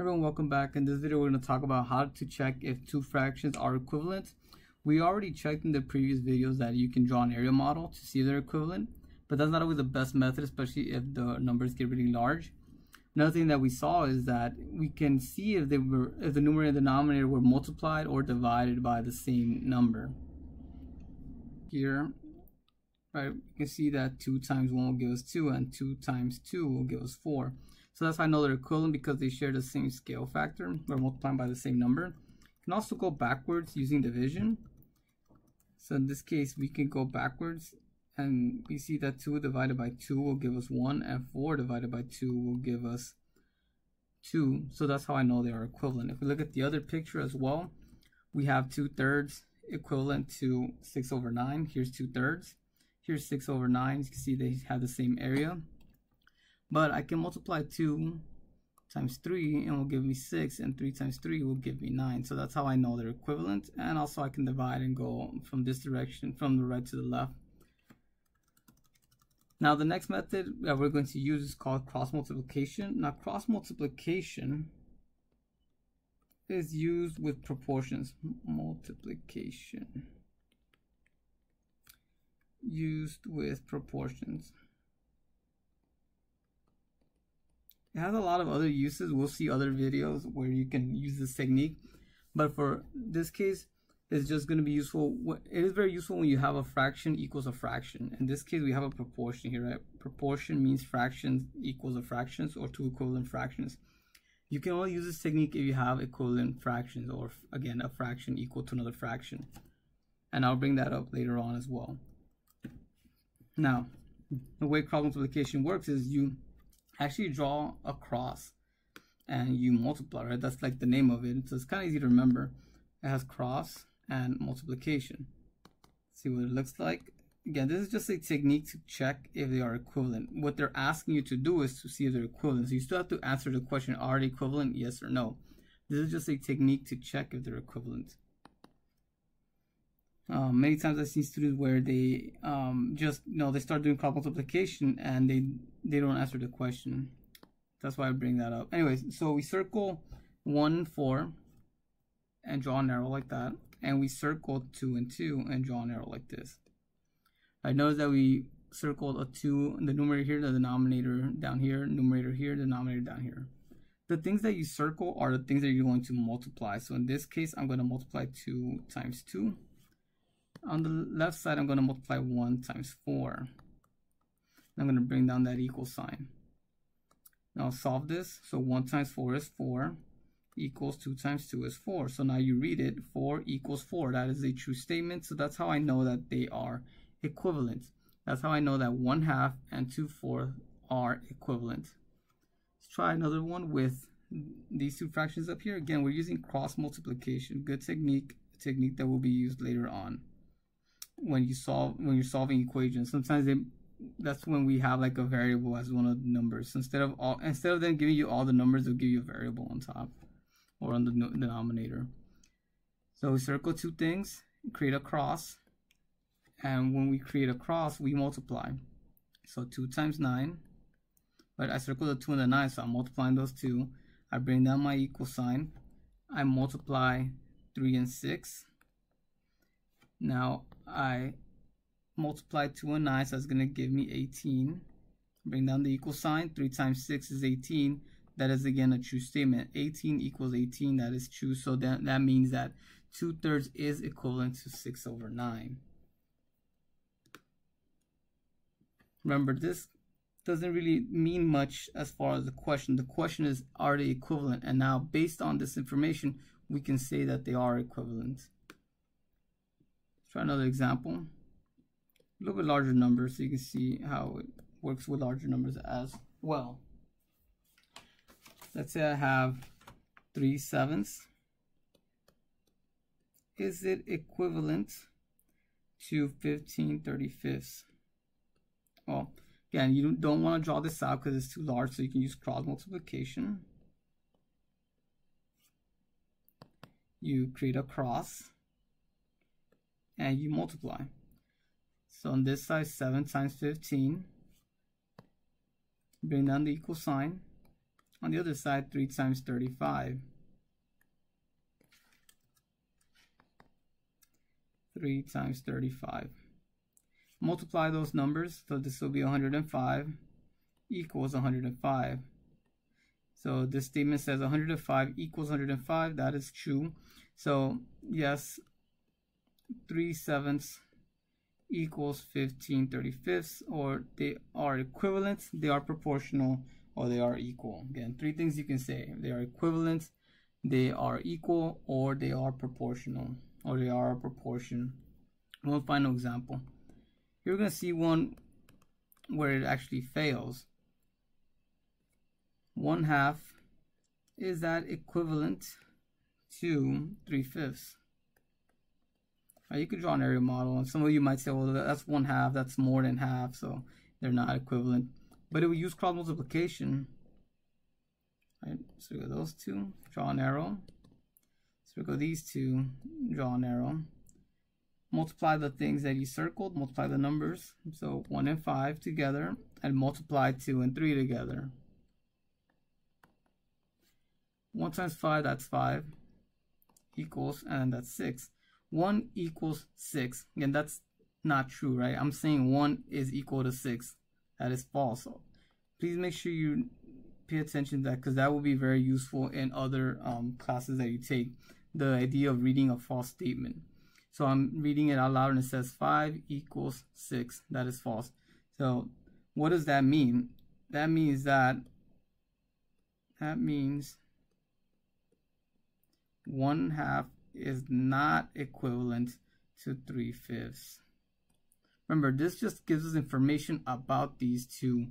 everyone, welcome back. In this video, we're going to talk about how to check if two fractions are equivalent. We already checked in the previous videos that you can draw an area model to see if they're equivalent, but that's not always the best method, especially if the numbers get really large. Another thing that we saw is that we can see if they were if the numerator and denominator were multiplied or divided by the same number. Here, right, you can see that 2 times 1 will give us 2 and 2 times 2 will give us 4. So that's how I know they're equivalent because they share the same scale factor. They're multiplying by the same number. You can also go backwards using division. So in this case, we can go backwards and we see that 2 divided by 2 will give us 1 and 4 divided by 2 will give us 2. So that's how I know they are equivalent. If we look at the other picture as well, we have 2 thirds equivalent to 6 over 9. Here's 2 thirds. Here's 6 over 9. You can see they have the same area. But I can multiply 2 times 3 and will give me 6 and 3 times 3 will give me 9 so that's how I know they're equivalent and also I can divide and go from this direction from the right to the left now the next method that we're going to use is called cross multiplication. Now cross multiplication is used with proportions. Multiplication used with proportions. It has a lot of other uses. We'll see other videos where you can use this technique. But for this case, it's just going to be useful. It is very useful when you have a fraction equals a fraction. In this case, we have a proportion here, right? Proportion means fractions equals a fractions or two equivalent fractions. You can only use this technique if you have equivalent fractions or again, a fraction equal to another fraction. And I'll bring that up later on as well. Now, the way cross multiplication works is you actually draw a cross and you multiply, right? That's like the name of it. So it's kind of easy to remember. It has cross and multiplication. See what it looks like. Again, this is just a technique to check if they are equivalent. What they're asking you to do is to see if they're equivalent. So you still have to answer the question, are they equivalent, yes or no. This is just a technique to check if they're equivalent. Um, many times I've seen students where they um, just, you know, they start doing cross multiplication and they, they don't answer the question. That's why I bring that up. Anyways, so we circle 1, 4 and draw an arrow like that and we circle 2 and 2 and draw an arrow like this. I notice that we circled a 2 in the numerator here, the denominator down here, numerator here, denominator down here. The things that you circle are the things that you're going to multiply. So in this case, I'm going to multiply 2 times 2. On the left side, I'm going to multiply 1 times 4. I'm going to bring down that equal sign. Now solve this. So 1 times 4 is 4 equals 2 times 2 is 4. So now you read it, 4 equals 4. That is a true statement. So that's how I know that they are equivalent. That's how I know that 1 half and 2 fourths are equivalent. Let's try another one with these two fractions up here. Again, we're using cross multiplication. Good technique, technique that will be used later on when you solve when you're solving equations. Sometimes they that's when we have like a variable as one of the numbers. Instead of all instead of them giving you all the numbers, they'll give you a variable on top or on the denominator. So we circle two things, create a cross, and when we create a cross, we multiply. So 2 times 9, but I circle the 2 and the 9, so I'm multiplying those two. I bring down my equal sign. I multiply 3 and 6. Now I multiply 2 and 9, so that's going to give me 18. Bring down the equal sign. 3 times 6 is 18 that is again a true statement. 18 equals 18, that is true. So that, that means that 2 thirds is equivalent to 6 over 9. Remember, this doesn't really mean much as far as the question. The question is, are they equivalent? And now, based on this information, we can say that they are equivalent. Try another example. A little bit larger numbers so you can see how it works with larger numbers as well let's say I have 3 sevenths. Is it equivalent to 15 35ths? Well, again, you don't want to draw this out because it's too large, so you can use cross multiplication. You create a cross and you multiply. So on this side, 7 times 15. Bring down the equal sign On the other side, 3 times 35. 3 times 35. Multiply those numbers, so this will be 105 equals 105. So this statement says 105 equals 105. That is true. So yes, 3 sevenths equals 15 35ths, or they are equivalent, they are proportional, or they are equal. Again, three things you can say. They are equivalent, they are equal, or they are proportional, or they are a proportion. One final example. You're going to see one where it actually fails. 1 half is that equivalent to 3 fifths. Uh, you could draw an area model, and some of you might say, well, that's 1 half, that's more than half, so they're not equivalent. But it will use cross multiplication. Right, so we go those two, draw an arrow. So we go these two, draw an arrow. Multiply the things that you circled, multiply the numbers. So 1 and 5 together, and multiply 2 and 3 together. 1 times 5, that's 5, equals, and that's 6. 1 equals 6. Again, that's not true, right? I'm saying 1 is equal to 6. That is false. So please make sure you pay attention to that because that will be very useful in other um, classes that you take. The idea of reading a false statement. So I'm reading it out loud and it says 5 equals 6. That is false. So what does that mean? That means that that means 1 half is not equivalent to 3 fifths. Remember, this just gives us information about these two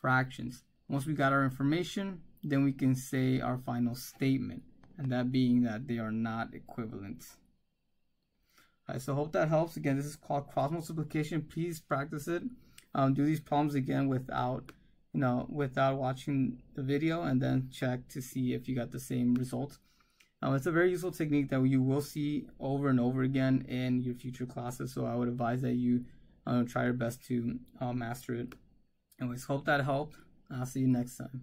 fractions. Once we got our information, then we can say our final statement, and that being that they are not equivalent. All right, so hope that helps. Again, this is called cross multiplication. Please practice it. Um, do these problems again without, you know, without watching the video, and then check to see if you got the same results. Um, it's a very useful technique that you will see over and over again in your future classes. So I would advise that you uh, try your best to uh, master it. Anyways, hope that helped. I'll see you next time.